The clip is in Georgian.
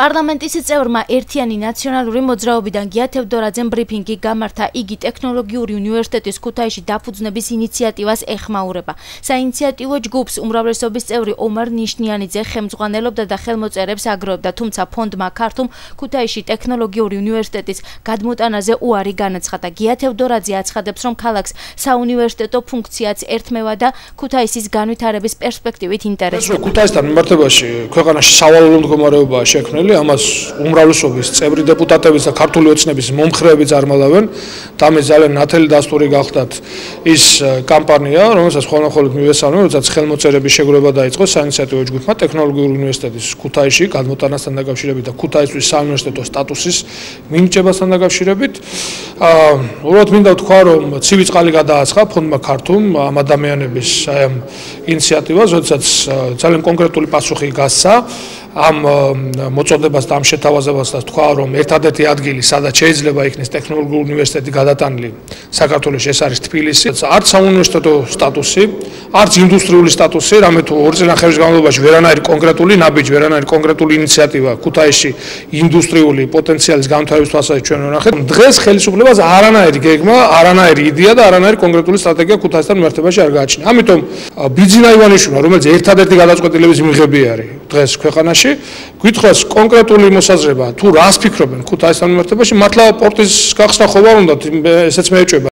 პარლამენტის წევრმა ერთიანი ნაციონალური მოძრაობიდან გია თევდორაძემ ბრიფინგი გამართა იგი ტექნოლოგიური უნივერსიტეტის ქუთაისში დაფუძნების ინიციატივას ეხმაურება. საინიციატივო ჯგუფს უმრავლესობის წევრი ომარ ნიშნიანიძე ხელმძღვანელობდა და ხელმოწერებს აგროვებდა თუმცა ფონდმა ქართულ ქუთაისში ტექნოლოგიური უნივერსიტეტის გადმოტანაზე უარი განაცხადა. გია თევდორაძე აცხადებს რომ ქალაქს საუნივერსიტეტო ფუნქციაც ერთმევა და ქუთაისის განვითარების პერსპექტივით ინტერესდება ქუთაისთან მიმართებაში ქვეყანაში სავალალო მდგომარეობაა შექმნილი მოქცეული, ამას უმრავლესობის წევრი დეპუტატების და ქართული ოცნების მომხრეები წარმალავენ. და მე ძალიან ნათელი დასტური გახდათ ის კამპანია, რომელსაც ხოლმე მივესალმე, როდესაც ხელმოწერების შეგროვება დაიწყო საინიციატივო ჯგუფმა ტექნოლოგიური უნივერსიტეტის ქუთაისში გადმოტანასთან დაკავშირებით და ქუთაისის საუნივერსიტეტო სტატუსის მინიჭებასთან დაკავშირებით. აა, უბრალოდ მინდა ვთქვა, რომ ცივი წყალი გადააცხა ფონდმა ქართულ ამ ადამიანების აი ამ ინიციატივას, როდესაც ძალიან კონკრეტული პასუხი გასცა. ამ მოწოდებას და ამ შეთავაზებას და თქვა რომ ერთადერთი ადგილი სადაც შეიძლება იქნეს ტექნოლოგიური უნივერსიტეტი გადატანილი საქართველოს ეს არის თბილისი არც საუნივერსიტეტო სტატუსი არც ინდუსტრიული სტატუსი რამე თუ ორი წელი ახერის განმავლობაში ვერანაირი კონკრეტული ნაბიჯი ვერანაირი კონკრეტული ინიციატივა ქუთაისში ინდუსტრიული პოტენციალის თვალსაზრისით ჩვენ ვნახეთ. დღეს ხელისუფლებას არანაირი გეგმა არანაირი იდეა და არანაირი კონკრეტული სტრატეგია ქუთაისთან მიმართებაში არ გააჩნია. ამიტომ ბიძინა ივანიშვილმა რომელიც ერთადერთი გადაწყვეტილების მიღები არის დღეს ქვეყანაში გვითხრას კონკრეტული მოსაზრება თუ რას ფიქრობენ? ქუთაისთან მიმართებაში მართლა პორტის გახსნა ხო არ უნდა ესეც მეეჭება